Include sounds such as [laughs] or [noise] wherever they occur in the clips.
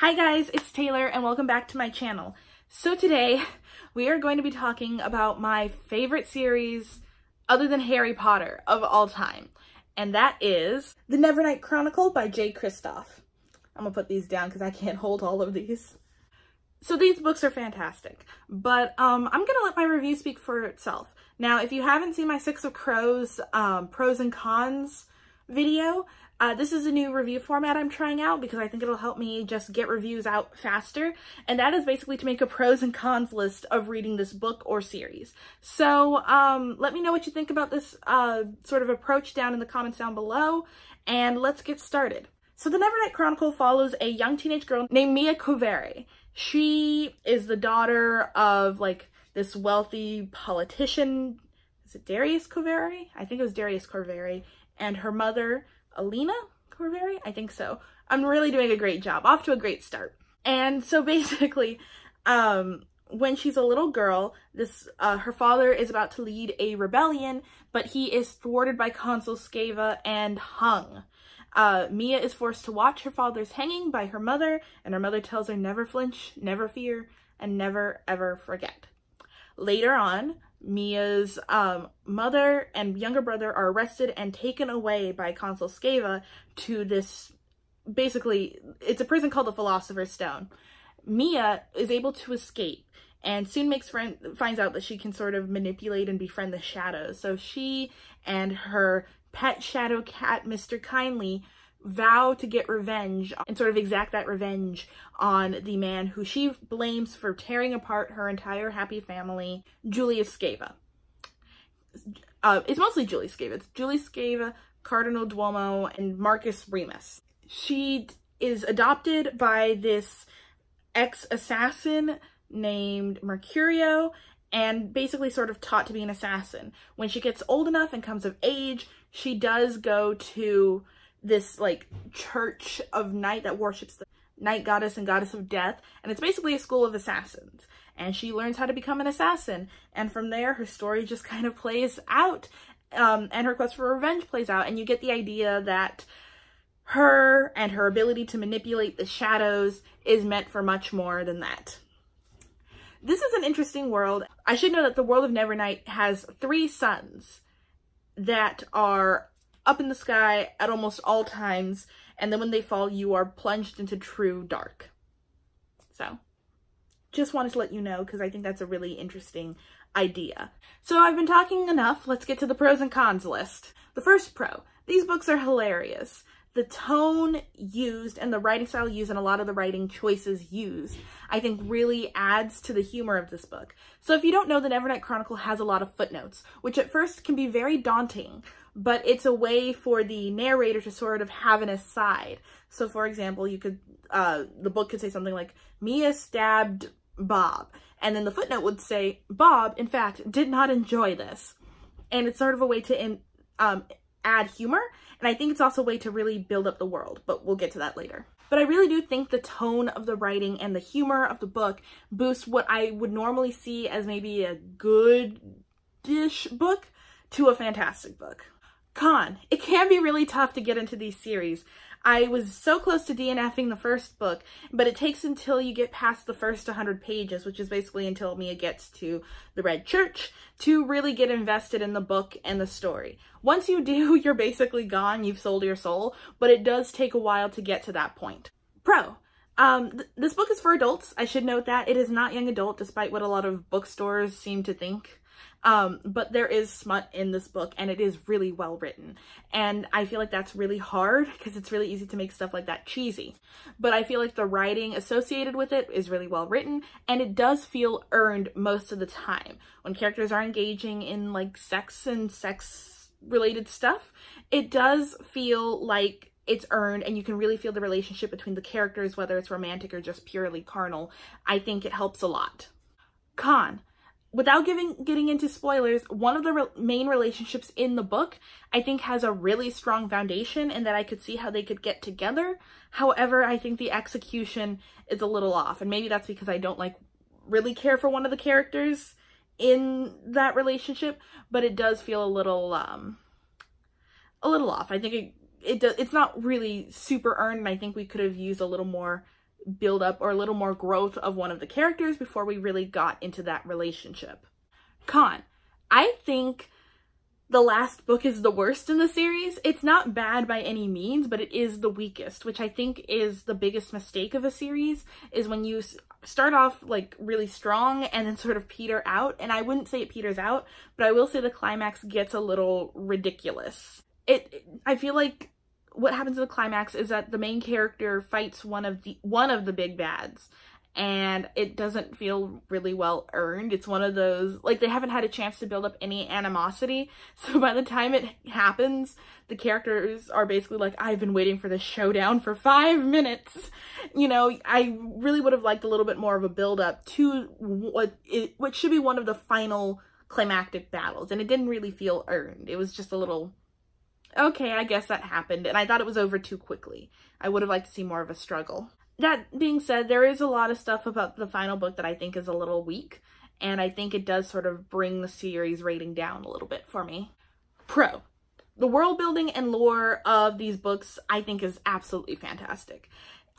Hi guys, it's Taylor and welcome back to my channel. So today [laughs] we are going to be talking about my favorite series other than Harry Potter of all time. And that is The Nevernight Chronicle by Jay Kristoff. I'm gonna put these down because I can't hold all of these. So these books are fantastic, but um, I'm gonna let my review speak for itself. Now, if you haven't seen my Six of Crows um, pros and cons video, uh, this is a new review format I'm trying out because I think it'll help me just get reviews out faster. And that is basically to make a pros and cons list of reading this book or series. So um, let me know what you think about this uh, sort of approach down in the comments down below. And let's get started. So the Nevernight Chronicle follows a young teenage girl named Mia Corvere. She is the daughter of like this wealthy politician. Is it Darius Corvere? I think it was Darius Corvere. And her mother, Alina Corvere? I think so. I'm really doing a great job. Off to a great start. And so [laughs] basically, um, when she's a little girl, this uh, her father is about to lead a rebellion, but he is thwarted by Consul Scaeva and hung. Uh, Mia is forced to watch her father's hanging by her mother, and her mother tells her never flinch, never fear, and never ever forget. Later on, Mia's um, mother and younger brother are arrested and taken away by Consul Scaeva to this, basically, it's a prison called the Philosopher's Stone. Mia is able to escape and soon makes friend finds out that she can sort of manipulate and befriend the shadows. So she and her pet shadow cat, Mr. Kindly, vow to get revenge and sort of exact that revenge on the man who she blames for tearing apart her entire happy family, Julius Scaeva. Uh, it's mostly Julius Scaeva. It's Julius Scaeva, Cardinal Duomo, and Marcus Remus. She is adopted by this ex-assassin named Mercurio and basically sort of taught to be an assassin. When she gets old enough and comes of age, she does go to this like church of night that worships the night goddess and goddess of death. And it's basically a school of assassins. And she learns how to become an assassin. And from there, her story just [laughs] kind of plays out. Um, and her quest for revenge plays out. And you get the idea that her and her ability to manipulate the shadows is meant for much more than that. This is an interesting world. I should know that the world of Nevernight has three suns that are up in the sky at almost all times, and then when they fall, you are plunged into true dark. So, just wanted to let you know because I think that's a really interesting idea. So I've been talking enough, let's get to the pros and cons list. The first pro, these books are hilarious the tone used and the writing style used and a lot of the writing choices used, I think really adds to the humor of this book. So if you don't know, the Nevernight Chronicle has a lot of footnotes, which at first can be very daunting, but it's a way for the narrator to sort of have an aside. So for example, you could, uh, the book could say something like, Mia stabbed Bob. And then the footnote would say, Bob, in fact, did not enjoy this. And it's sort of a way to in, um, add humor. And I think it's also a way to really build up the world, but we'll get to that later. But I really do think the tone of the writing and the humor of the book boosts what I would normally see as maybe a good-ish book to a fantastic book. Con, it can be really tough to get into these series. I was so close to DNFing the first book, but it takes until you get past the first 100 pages, which is basically until Mia gets to the Red Church, to really get invested in the book and the story. Once you do, [laughs] you're basically gone, you've sold your soul, but it does take a while to get to that point. Pro. Um, th this book is for adults. I should note that. It is not young adult, despite what a lot of bookstores seem to think. Um, but there is smut in this book and it is really well written. And I feel like that's really hard because it's really easy to make stuff like that cheesy. But I feel like the writing associated with it is really well written and it does feel earned most of the time. When characters are engaging in like sex and sex related stuff, it does feel like it's earned and you can really feel the relationship between the characters, whether it's romantic or just purely carnal. I think it helps a lot. Con without giving getting into spoilers, one of the re main relationships in the book I think has a really strong foundation and that I could see how they could get together. However, I think the execution is a little off and maybe that's because I don't like really care for one of the characters in that relationship, but it does feel a little um a little off. I think it it does it's not really super earned and I think we could have used a little more build up or a little more growth of one of the characters before we really got into that relationship. Con. I think the last book is the worst in the series. It's not bad by any means, but it is the weakest, which I think is the biggest mistake of a series, is when you start off like really strong and then sort of peter out. And I wouldn't say it peters out, but I will say the climax gets a little ridiculous. It, I feel like what happens in the climax is that the main character fights one of the one of the big bads and it doesn't feel really well earned. It's one of those, like they haven't had a chance to build up any animosity. [laughs] So by the time it happens, the characters are basically like, I've been waiting for this showdown for five minutes. [laughs] You know, I really would have liked a little bit more of a build up to what it, what should be one of the final climactic battles. And it didn't really feel earned. It was just a little, okay, I guess that happened. And I thought it was over too quickly. I would have liked to see more of a struggle that being said, there is a lot of stuff about the final book that I think is a little weak, and I think it does sort of bring the series rating down a little bit for me. Pro. The world building and lore of these books I think is absolutely fantastic.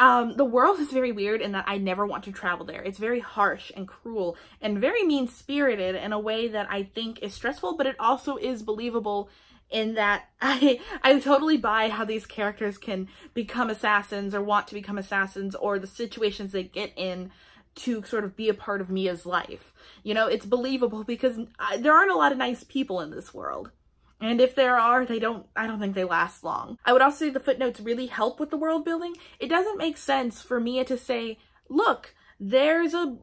Um, the world is very weird in that I never want to travel there. It's very harsh and cruel and very mean-spirited in a way that I think is stressful, but it also is believable in that [laughs] I I totally buy how these characters can become assassins or want to become assassins or the situations they get in to sort of be a part of Mia's life. You know, it's believable because I, there aren't a lot of nice people in this world. And if there are, they don't, I don't think they last long. I would also say the footnotes really help with the world building. It doesn't make sense for Mia to say, look, there's a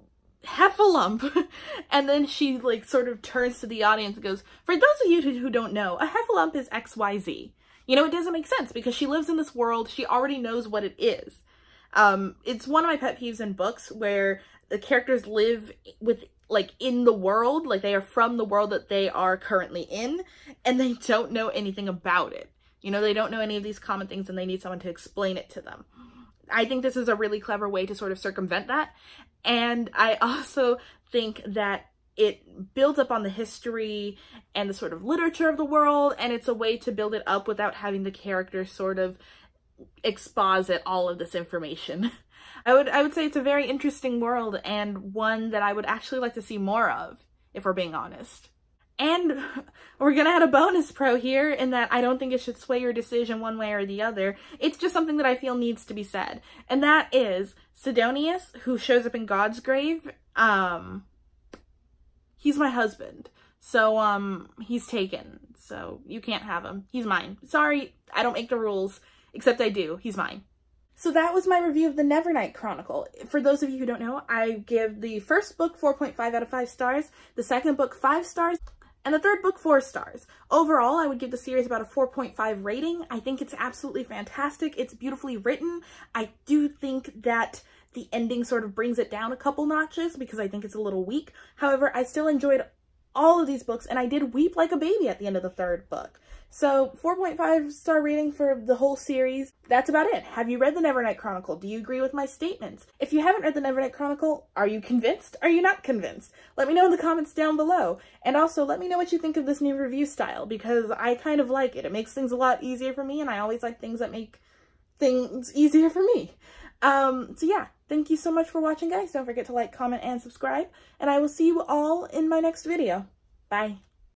heffalump. [laughs] and then she like sort of turns to the audience and goes, for those of you who don't know, a heffalump is XYZ. You know, it doesn't make sense because she lives in this world. She already knows what it is. Um, it's one of my pet peeves in books where the characters live with like in the world, like they are from the world that they are currently in, and they don't know anything about it. You know, they don't know any of these common things and they need someone to explain it to them. I think this is a really clever way to sort of circumvent that. And I [laughs] also think that it builds up on the history and the sort of literature of the world, and it's a way to build it up without having the characters sort of exposit all of this information. [laughs] I would I would say it's a very interesting world and one that I would actually like to see more of, if we're being honest. And [laughs] we're gonna add a bonus pro here in that I don't think it should sway your decision one way or the other. It's just something that I feel needs to be said. And that is Sidonius, who shows up in Godsgrave, um, he's my husband. So, um, he's taken. So you can't have him. He's mine. Sorry, I don't make the rules, except I do. He's mine. So that was my review of the Nevernight Chronicle. For those of you who don't know, I give the first book 4.5 out of 5 stars, the second book 5 stars, and the third book, four stars. Overall, I would give the series about a 4.5 rating. I think it's absolutely fantastic. It's beautifully written. I do think that the ending sort of brings it down a couple notches because I think it's a little weak. However, I still enjoyed all of these books and I did weep like a baby at the end of the third book. So 4.5 star rating for the whole series. That's about it. Have you read the Nevernight Chronicle? Do you agree with my statements? If you haven't read the Nevernight Chronicle, are you convinced? Are you not convinced? Let me know in the comments down below. And also let me know what you think of this new review style because I kind of like it. It makes things a lot easier for me and I always like things that make things easier for me. Um, so yeah, thank you so much for watching guys. Don't forget to like, comment, and subscribe. And I will see you all in my next video. Bye.